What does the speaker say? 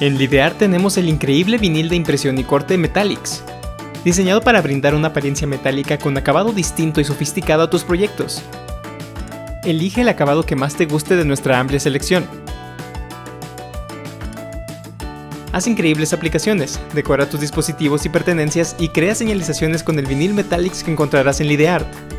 En Lidear tenemos el increíble vinil de impresión y corte Metallics, diseñado para brindar una apariencia metálica con acabado distinto y sofisticado a tus proyectos. Elige el acabado que más te guste de nuestra amplia selección. Haz increíbles aplicaciones, decora tus dispositivos y pertenencias y crea señalizaciones con el vinil Metallics que encontrarás en Lideart.